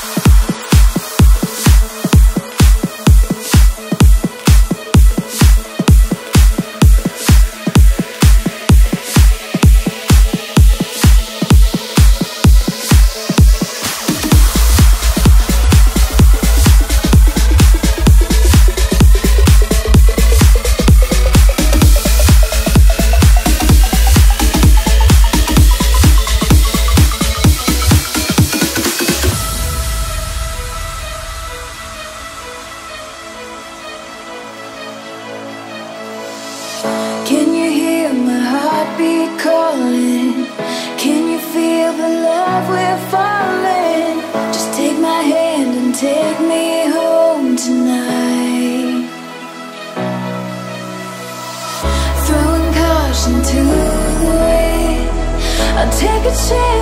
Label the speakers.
Speaker 1: Can Throwing to wind. I'll take a chance